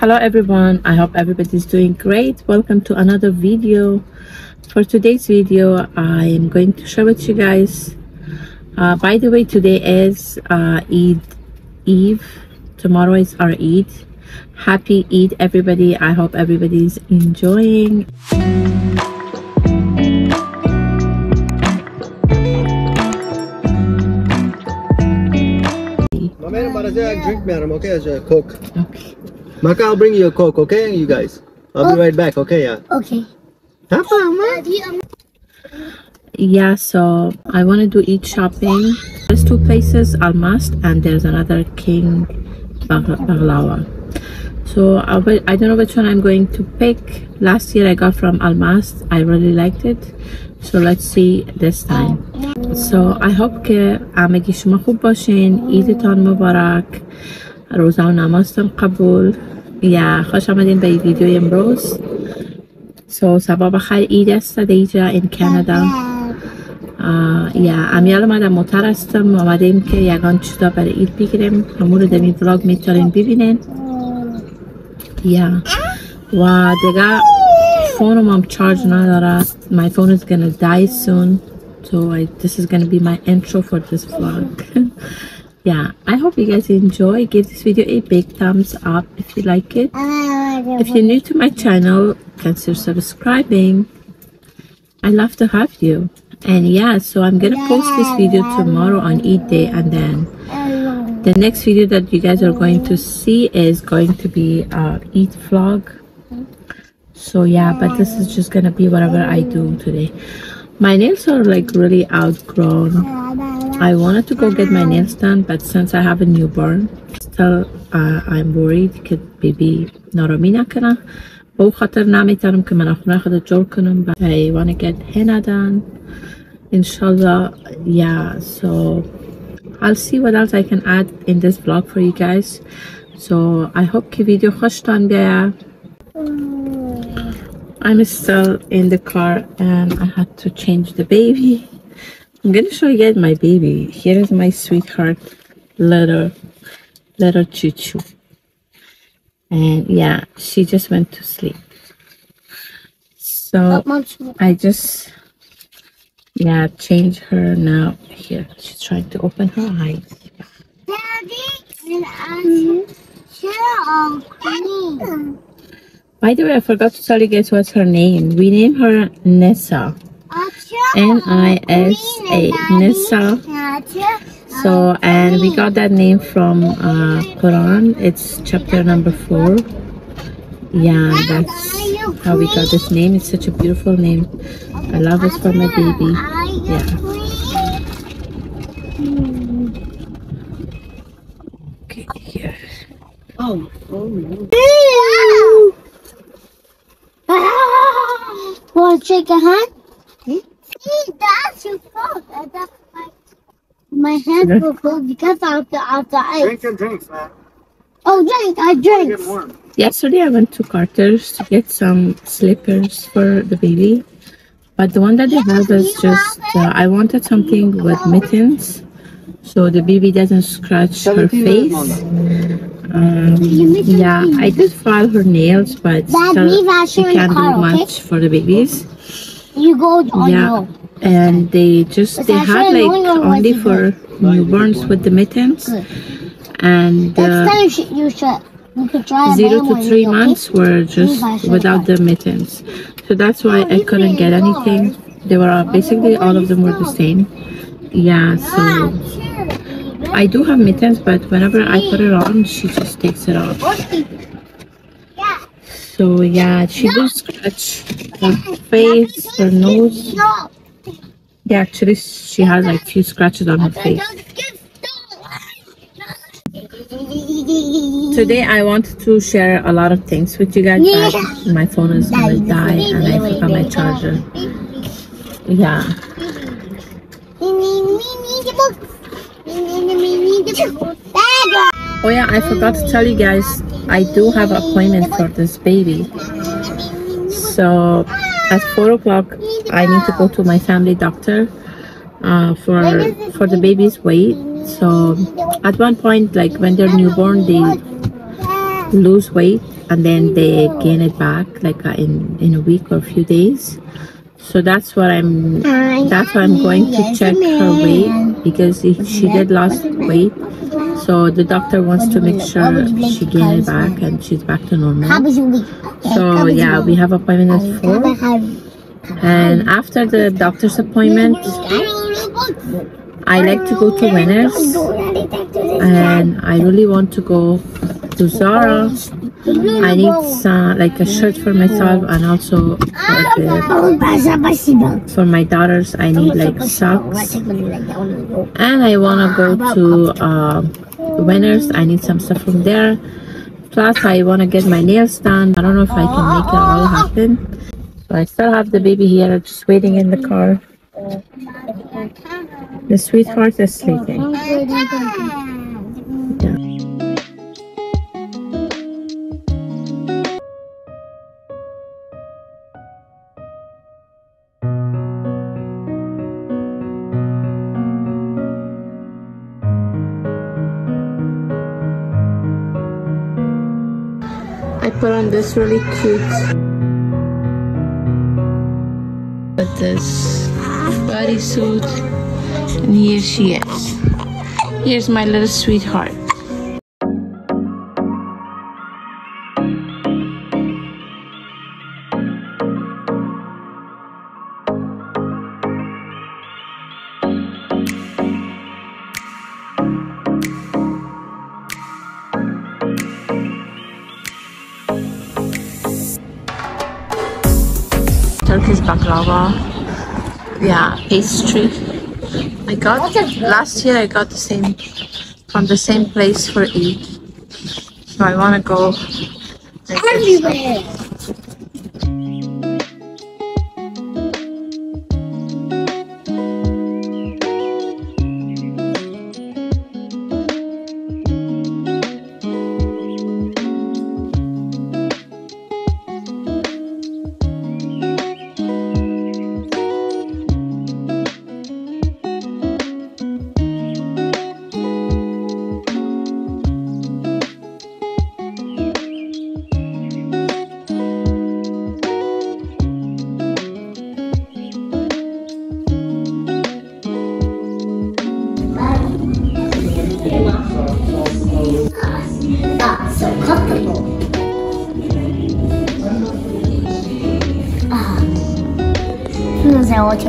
hello everyone. I hope everybody's doing great. Welcome to another video. For today's video i am going to share with you guys uh, by the way today is uh, eid eve. Tomorrow is our eid. Happy eid everybody. I hope everybody's enjoying. Drink, madam, okay? As a Coke. okay Maka, I'll bring you a Coke, okay, you guys? I'll be right back, okay? Yeah. Okay. Uh, um, yeah, so I wanted to Eid shopping. There's two places, Almast, and there's another King Baglawa. So I, I don't know which one I'm going to pick. Last year I got from Almast. I really liked it. So let's see this time. So I hope که همگی شما خوب باشین. عیدتان mubarak. روزا و نمازتان قبول. یا خوش آمدین به این ویدیو امروز. So sabah بخیر. عید است in Canada آه، یا امیال ما در موتر هستم. آمدیم که یگان چیزا برای اید بگیریم. همون رو در این ولاگ می‌تونین ببینین. یا. و دیگه فونم هم چارج نداره. My phone is gonna die soon. So I, this is gonna be my intro for this vlog. yeah I hope you guys enjoy give this video a big thumbs up if you like it if you're new to my channel, consider subscribing. I love to have you. And yeah, so I'm gonna post this video tomorrow on Eid Day and then the next video that you guys are going to see is going to be uh Eid vlog. So yeah, but this is just gonna be whatever I do today. My nails are like really outgrown. I wanted to go get my nails done, but since I have a newborn, still uh, I'm worried که بیبی نارامی نکنه به او خاطر نمیتونم که من خونه خود جور کنم but I want to get henna done inshallah yeah so I'll see what else I can add in this vlog for you guys so I hope که ویدیو خوشتان بیایه I'm still in the car and I had to change the baby. I'm gonna show you guys my baby. Here is my sweetheart, little, little choo choo. And yeah, she just went to sleep. So oh, I just, yeah, change her now. Here, she's trying to open her eyes. Daddy and I share our clean. By the way, I forgot to tell you guys what's her name. We named her Nessa. N-I-S-A, Nissa. So, and we got that name from uh, Quran. It's chapter number four. Yeah, that's how we got this name. It's such a beautiful name. I love it for my baby. Yeah. Okay, here. Oh, Want to shake a hand? See, that's your fault. My, my hands were cold because of the, of the ice. Drink your drinks, man. Oh, drink. I drink. Yesterday I went to Carter's to get some slippers for the baby. But the one that they have is just, uh, I wanted something with mittens so the baby doesn't scratch her face. Um, yeah, I did file her nails, but still leave that she in the can't do much for the babies. You go on Yeah. your And they just, It's they had like only for newborns with the mittens. Good. And uh, time you should, you should, you could try zero to three months were just without the mittens. So that's why Oh, i couldn't get anything. they were all- basically all of them were the same. Yeah so i do have mittens but whenever i put it on she just takes it off. So yeah she does scratch her face her nose. Yeah actually she has like few scratches on her face. Today i wanted to share a lot of things with you guys. But my phone is gonna die and i forgot my charger. Yeah Oh yeah, I forgot to tell you guys, I do have appointment for this baby. So at four o'clock, I need to go to my family doctor uh, for for the baby's weight. So at one point, like when they're newborn, they lose weight and then they gain it back like uh, in in a week or a few days so that's what i'm that's why i'm going to check her weight because she did lost weight so the doctor wants to make sure she gain it back and she's back to normal. So yeah we have appointment at four. and after the doctor's appointment i like to go to winners and i really want to go to zara. I need some like a shirt for myself and also uh, for my daughters. I need like socks. And i want to go to uh, winners. I need some stuff from there. Plus i want to get my nails done. I don't know if i can make it all happen. So i still have the baby here just waiting in the car. The sweetheart is sleeping This really cute with this bodysuit and here she is. Here's my little sweetheart. Turkish baklava. Yeah, pastry. I got last year. I got the same from the same place for Eid. So I want to go Everywhere.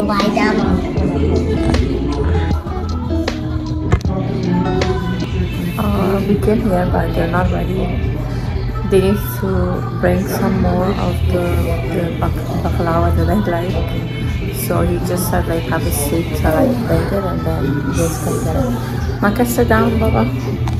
them. Uh, we came here but they're not ready. They need to bring some more of the, the baklava that I like. So he just said like have a seat like I bring it and then just like get it. Marcus, sit down, Baba.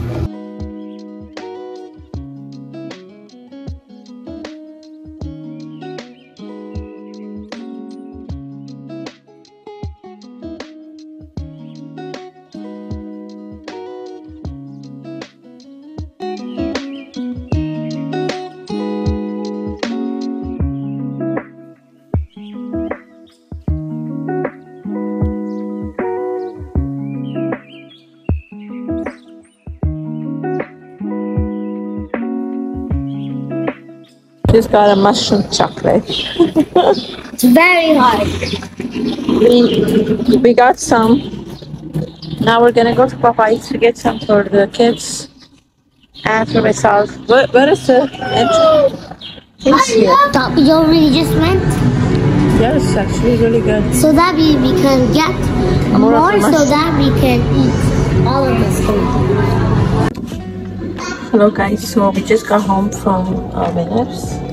Just got a mushroom chocolate. It's very hard. We we got some. Now we're gonna go to Popeyes to get some for the kids and for myself. What what is the entrance? It's here. We already just went. Yeah, it's actually really good. So that we, we can get More more, so that we can eat all of this food. Hello guys, so we just got home from uh, Winners.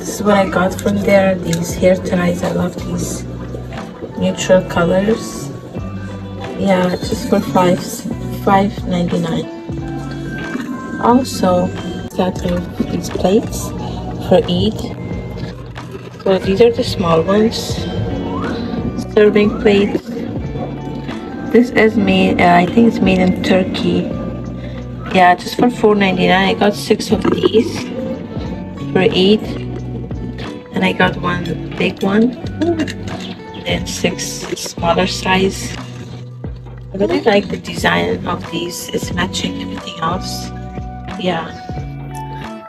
This is what I got from there. These hair ties, I love these neutral colors. Yeah, just for five five ninety nine. Also, got these plates for Eid. So these are the small ones. Serving plates. This is made. Uh, I think it's made in Turkey. Yeah, just for four ninety nine. I got six of these for eight, and I got one big one, and then six smaller size. I really like the design of these. It's matching everything else. Yeah.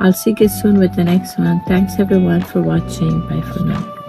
I'll see you soon with the next one. Thanks everyone for watching. Bye for now.